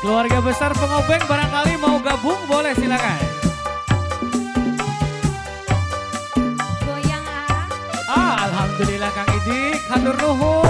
Keluarga besar pengobeng barangkali mau gabung boleh silakan. Goyang ah. Ah, alhamdulillah Kang Idik, hatur nuhun.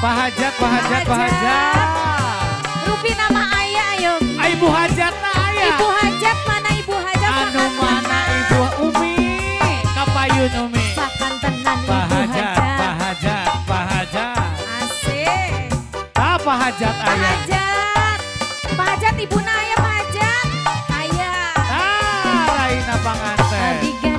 Pak Hajat, Pak Hajat, Pak Hajat. Rupi nama ayah ayo. Ibu Hajat ayah. Ibu Hajat mana Ibu Hajat? Anu mana Ibu Umi? Kapayun Umi. Bahkan tenan Ibu Hajat. Hajat ah, ayah. Pahajat, pahajat Ibu Naya Pak Hajat. Ayah. Ah, Raina Panganten.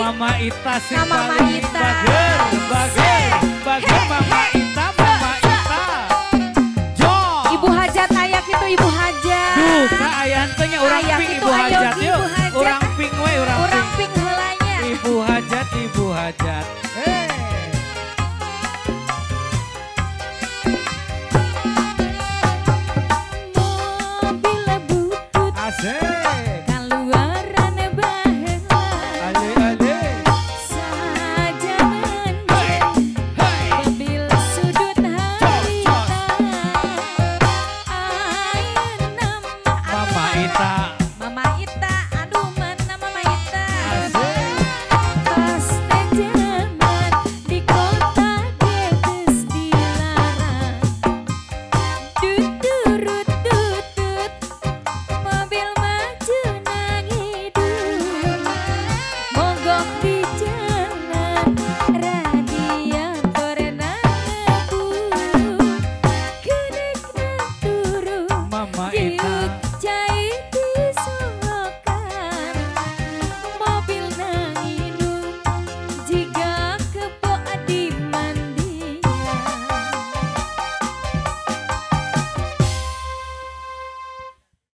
Mama Ita sing paling bager, bager, bager Mama Ita. 耶。